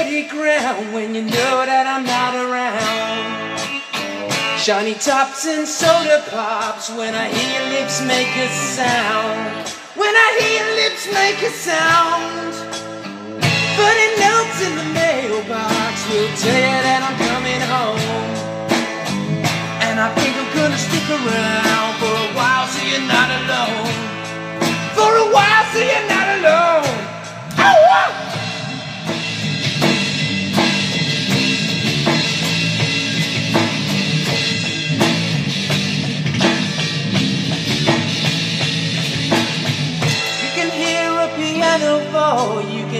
shaky ground when you know that I'm not around. Shiny tops and soda pops when I hear your lips make a sound. When I hear your lips make a sound. Funny notes in the mailbox will tell you that I'm coming home. And I think I'm gonna stick around for a while so you're not alone. For a while so you're not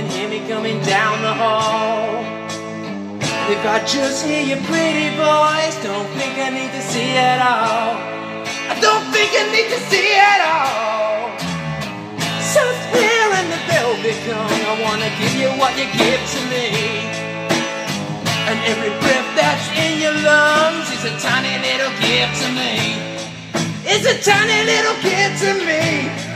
can hear me coming down the hall. If I just hear your pretty voice, don't think I need to see at all. I don't think I need to see at all. Hair and the velvet tongue, I wanna give you what you give to me. And every breath that's in your lungs is a tiny little gift to me. It's a tiny little gift to me.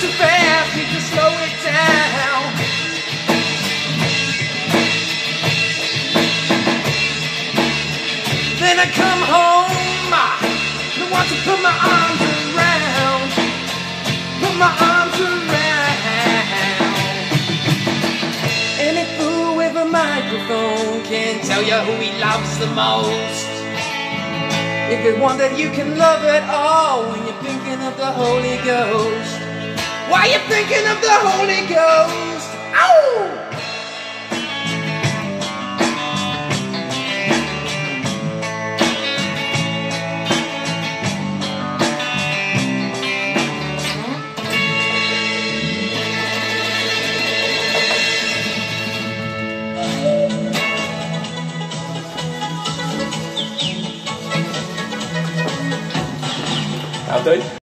Too fast, need to slow it down. Then I come home, I want to put my arms around, put my arms around. Any fool with a microphone can tell you who he loves the most. If you one that you can love at all when you're thinking of the Holy Ghost. Why you thinking of the Holy Ghost? Ow! Gaat hij?